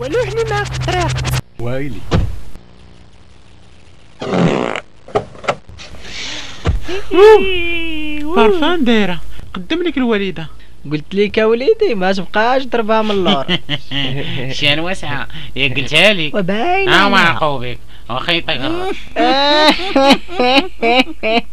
ولو حنا معاك في الطريق ويلي فرفان دايرة قدم لك الوالده قلت لك وليدي ما تبقاش ضربها من اللور. شان واسعة. يا قلتها لك. وباين ها آه، ما عقوبك. وخيطك طيب.